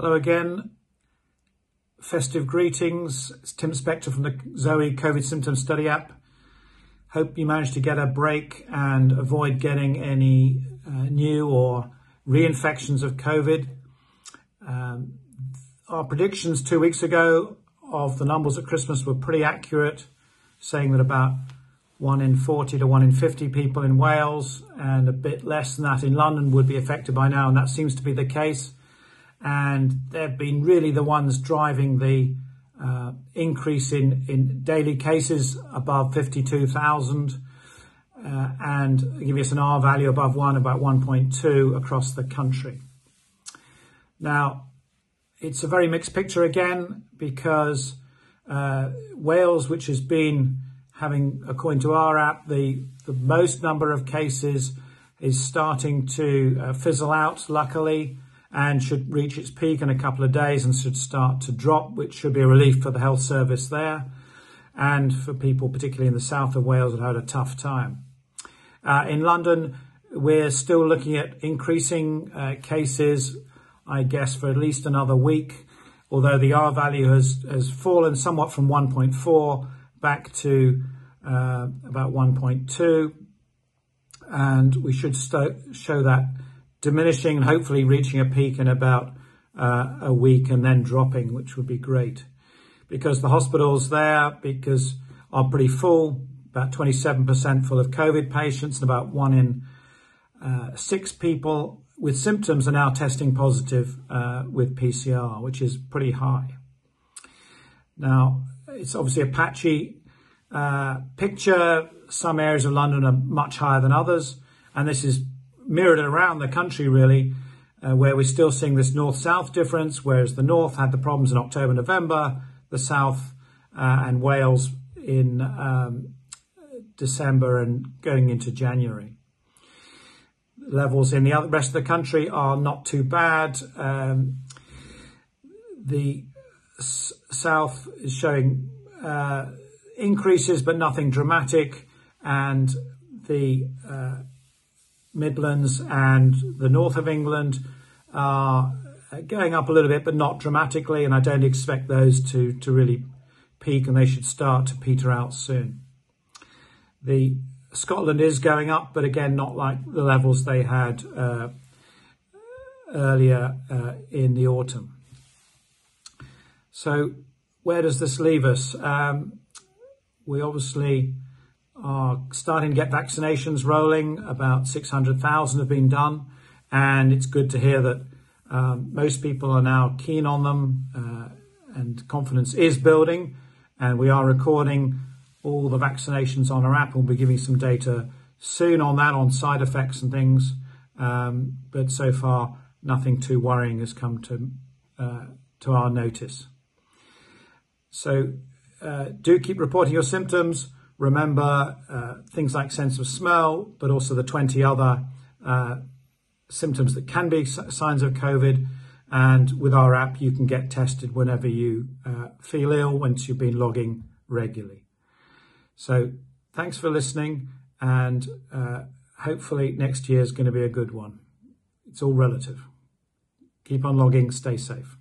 Hello again. Festive greetings. It's Tim Spector from the Zoe COVID Symptom Study app. Hope you managed to get a break and avoid getting any uh, new or reinfections of COVID. Um, our predictions two weeks ago of the numbers at Christmas were pretty accurate, saying that about 1 in 40 to 1 in 50 people in Wales and a bit less than that in London would be affected by now, and that seems to be the case and they've been really the ones driving the uh, increase in, in daily cases above 52,000 uh, and give us an R value above 1, about 1.2 across the country. Now, it's a very mixed picture again because uh, Wales, which has been having, according to our app, the, the most number of cases is starting to uh, fizzle out, luckily and should reach its peak in a couple of days and should start to drop, which should be a relief for the health service there and for people, particularly in the south of Wales, that had a tough time. Uh, in London, we're still looking at increasing uh, cases, I guess, for at least another week, although the R value has, has fallen somewhat from 1.4 back to uh, about 1.2. And we should show that diminishing and hopefully reaching a peak in about uh, a week and then dropping, which would be great. Because the hospitals there, because are pretty full, about 27% full of COVID patients, and about one in uh, six people with symptoms are now testing positive uh, with PCR, which is pretty high. Now, it's obviously a patchy uh, picture. Some areas of London are much higher than others, and this is mirrored around the country really, uh, where we're still seeing this north-south difference, whereas the north had the problems in October, November, the south uh, and Wales in um, December and going into January. Levels in the other, rest of the country are not too bad. Um, the s- south is showing uh, increases, but nothing dramatic, and the uh, Midlands and the north of England are going up a little bit, but not dramatically. And I don't expect those to, to really peak and they should start to peter out soon. The Scotland is going up, but again, not like the levels they had uh, earlier uh, in the autumn. So, where does this leave us? Um, we obviously are starting to get vaccinations rolling. About 600,000 have been done. And it's good to hear that um, most people are now keen on them uh, and confidence is building. And we are recording all the vaccinations on our app. We'll be giving some data soon on that, on side effects and things. Um, but so far, nothing too worrying has come to, uh, to our notice. So uh, do keep reporting your symptoms. Remember uh, things like sense of smell, but also the 20 other uh, symptoms that can be signs of COVID. And with our app, you can get tested whenever you uh, feel ill once you've been logging regularly. So thanks for listening, and uh, hopefully next year is going to be a good one. It's all relative. Keep on logging, stay safe.